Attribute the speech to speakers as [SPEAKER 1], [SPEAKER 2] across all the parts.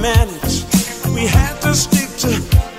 [SPEAKER 1] manage. We had to stick to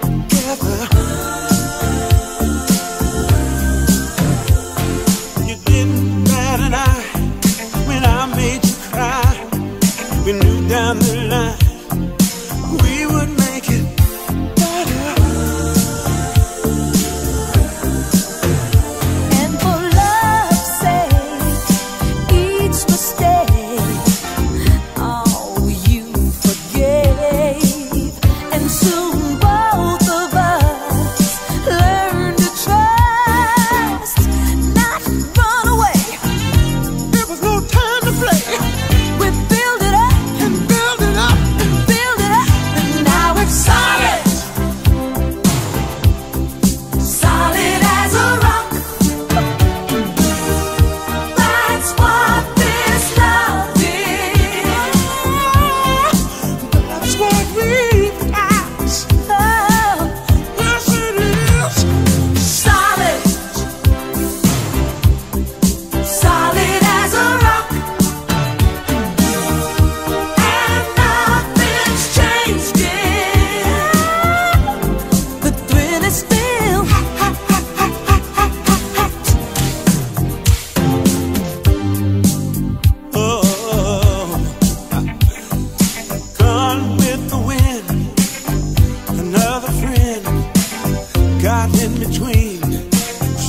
[SPEAKER 1] between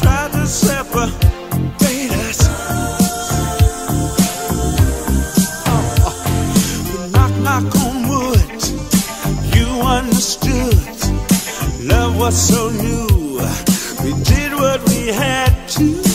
[SPEAKER 1] tried to separate us. But knock, knock on wood, you understood. Love was so new, we did what we had to.